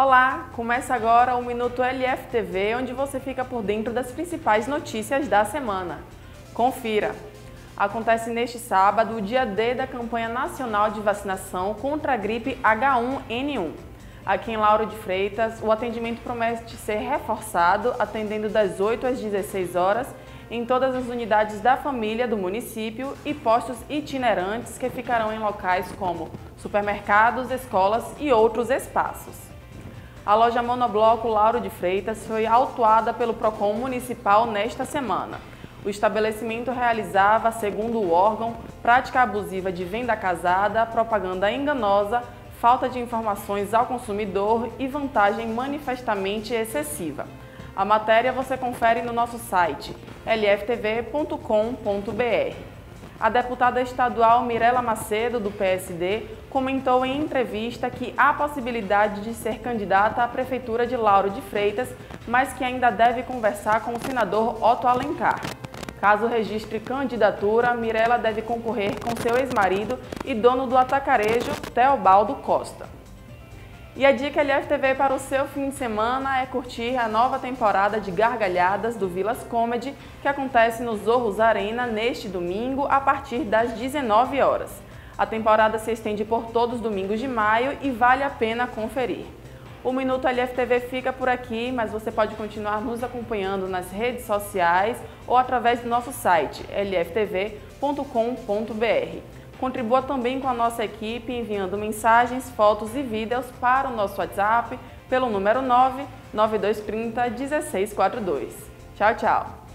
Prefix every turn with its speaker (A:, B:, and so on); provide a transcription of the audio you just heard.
A: Olá, começa agora o Minuto LFTV, onde você fica por dentro das principais notícias da semana. Confira! Acontece neste sábado o dia D da campanha nacional de vacinação contra a gripe H1N1. Aqui em Lauro de Freitas, o atendimento promete ser reforçado, atendendo das 8 às 16 horas em todas as unidades da família do município e postos itinerantes que ficarão em locais como supermercados, escolas e outros espaços. A loja Monobloco Lauro de Freitas foi autuada pelo PROCON municipal nesta semana. O estabelecimento realizava, segundo o órgão, prática abusiva de venda casada, propaganda enganosa, falta de informações ao consumidor e vantagem manifestamente excessiva. A matéria você confere no nosso site lftv.com.br. A deputada estadual Mirela Macedo, do PSD, comentou em entrevista que há possibilidade de ser candidata à Prefeitura de Lauro de Freitas, mas que ainda deve conversar com o senador Otto Alencar. Caso registre candidatura, Mirella deve concorrer com seu ex-marido e dono do atacarejo, Teobaldo Costa. E a dica LFTV para o seu fim de semana é curtir a nova temporada de Gargalhadas do Vilas Comedy, que acontece no Zorros Arena neste domingo a partir das 19 horas. A temporada se estende por todos os domingos de maio e vale a pena conferir. O Minuto LFTV fica por aqui, mas você pode continuar nos acompanhando nas redes sociais ou através do nosso site lftv.com.br. Contribua também com a nossa equipe enviando mensagens, fotos e vídeos para o nosso WhatsApp pelo número 99230 1642. Tchau, tchau!